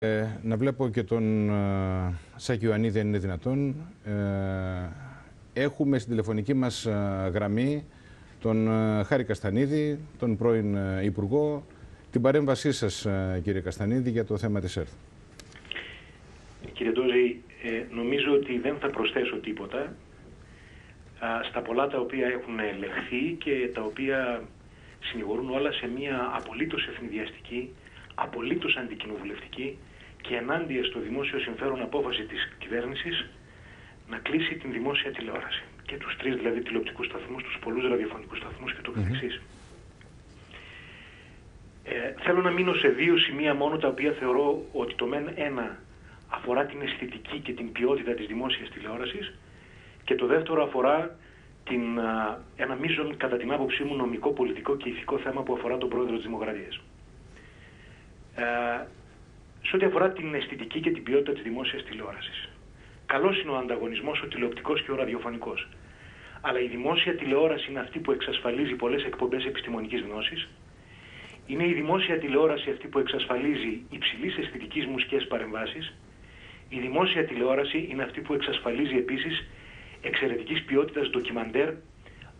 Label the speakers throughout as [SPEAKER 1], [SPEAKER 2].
[SPEAKER 1] Ε, να βλέπω και τον ε, Σάκη Ιωαννίδη αν είναι δυνατόν. Ε, έχουμε στην τηλεφωνική μας ε, γραμμή τον ε, Χάρη Καστανίδη, τον πρώην ε, Υπουργό, την παρέμβασή σας κύριε Καστανίδη για το θέμα της ΕΡΘ.
[SPEAKER 2] Κύριε Ντόζη, νομίζω ότι δεν θα προσθέσω τίποτα στα πολλά τα οποία έχουν λεχθεί και τα οποία συνηγορούν όλα σε μια απολύτως ευνηδιαστική, απολύτως αντικοινοβουλευτική και ενάντια στο δημόσιο συμφέρον απόφαση της κυβέρνησης να κλείσει την δημόσια τηλεόραση. Και τους τρεις δηλαδή τηλεοπτικούς σταθμούς, τους πολλούς ραδιοφωνικούς σταθμούς και το καθεξής. Ε, θέλω να μείνω σε δύο σημεία μόνο τα οποία θεωρώ ότι το μεν ένα αφορά την αισθητική και την ποιότητα της δημόσιας τηλεόρασης και το δεύτερο αφορά την, ένα μείζον κατά την άποψή μου νομικό, πολιτικό και ηθικό θέμα που αφορά τον πρόεδρο της Δημοκρατίας. Ε, σε ό,τι αφορά την αισθητική και την ποιότητα της δημόσιας τηλεόρασης. Καλός είναι ο ανταγωνισμός, ο τηλεοπτικός και ο ραδιοφωνικός. Αλλά η δημόσια τηλεόραση είναι αυτή που εξασφαλίζει πολλές εκπομπές επιστημονικής γνώσης. Είναι η δημόσια τηλεόραση αυτή που εξασφαλίζει υψηλής αισθητικής μουσικές παρεμβάσεις. Η δημόσια τηλεόραση είναι αυτή που εξασφαλίζει επίσης εξαιρετικής ποιότητας ντοκιμαντέρ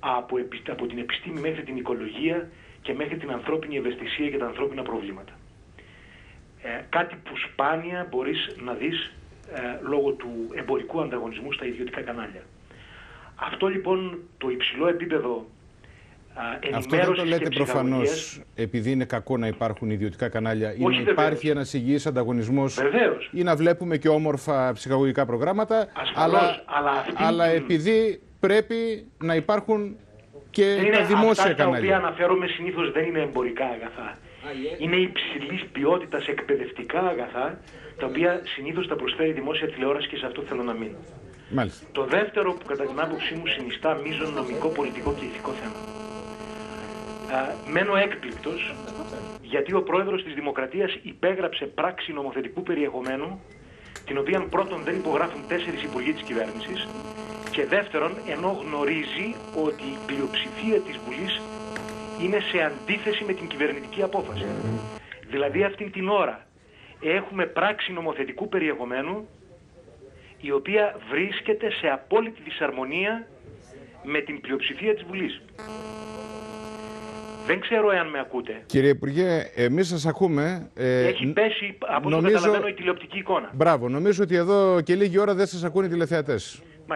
[SPEAKER 2] από, από την επιστήμη μέχρι την οικολογία και μέχρι την ανθρώπινη ευαισθησία και τα ανθρώπινα προβλήματα. Ε, κάτι που σπάνια μπορείς να δεις ε, λόγω του εμπορικού ανταγωνισμού στα ιδιωτικά κανάλια. Αυτό λοιπόν το υψηλό επίπεδο
[SPEAKER 1] αυτό δεν το λέτε προφανώς επειδή είναι κακό να υπάρχουν ιδιωτικά κανάλια ή να υπάρχει ένας υγιής ανταγωνισμός ή να βλέπουμε και όμορφα ψυχαγωγικά προγράμματα.
[SPEAKER 2] Ασφαλώς, αλλά,
[SPEAKER 1] αλλά, επειδή πρέπει να υπάρχουν και τα δημόσια
[SPEAKER 2] αυτά
[SPEAKER 1] κανάλια.
[SPEAKER 2] Τα οποία αναφέρομαι συνήθως δεν είναι εμπορικά αγαθά. Είναι υψηλής ποιότητας εκπαιδευτικά αγαθά, τα οποία συνήθως τα προσφέρει η δημόσια τηλεόραση και σε αυτό θέλω να μείνω.
[SPEAKER 1] Μάλιστα.
[SPEAKER 2] Το δεύτερο που κατά την άποψή μου συνιστά μείζον νομικό, πολιτικό και ηθικό θέμα. Α, μένω έκπληκτος γιατί ο πρόεδρος της Δημοκρατίας υπέγραψε πράξη νομοθετικού περιεχομένου την οποία πρώτον δεν υπογράφουν τέσσερις υπουργοί της κυβέρνησης και δεύτερον ενώ γνωρίζει ότι η πλειοψηφία της Βουλής είναι σε αντίθεση με την κυβερνητική απόφαση. Δηλαδή αυτή την ώρα έχουμε πράξη νομοθετικού περιεχομένου η οποία βρίσκεται σε απόλυτη δυσαρμονία με την πλειοψηφία της Βουλής. Δεν ξέρω εάν με ακούτε.
[SPEAKER 1] Κύριε Υπουργέ, εμείς σας ακούμε.
[SPEAKER 2] Ε, Έχει πέσει από όσο καταλαβαίνω η τηλεοπτική εικόνα.
[SPEAKER 1] Μπράβο. Νομίζω ότι εδώ και λίγη ώρα δεν σας ακούνε οι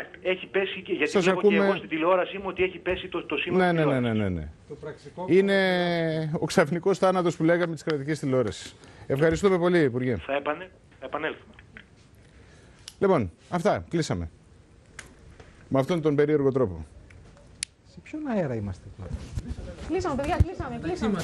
[SPEAKER 1] τηλεθεατέ.
[SPEAKER 2] Έχει πέσει και γιατί σας βλέπω ακούμε... και εγώ στην τηλεόρασή μου ότι έχει πέσει το, το σήμα
[SPEAKER 1] ναι, ναι, ναι, ναι, ναι. Το Είναι ο ξαφνικός θάνατος που λέγαμε της κρατικής τηλεόρασης. Ευχαριστούμε πολύ, Υπουργέ.
[SPEAKER 2] Θα, επανε... επανέλθουμε.
[SPEAKER 1] Λοιπόν, αυτά. Κλείσαμε. Με αυτόν τον περίεργο τρόπο.
[SPEAKER 3] Σε ποιον αέρα είμαστε τώρα;
[SPEAKER 4] Κλείσαμε, παιδιά, κλείσαμε. κλείσαμε.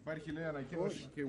[SPEAKER 1] Υπάρχει λέει ανακοίνωση. Και...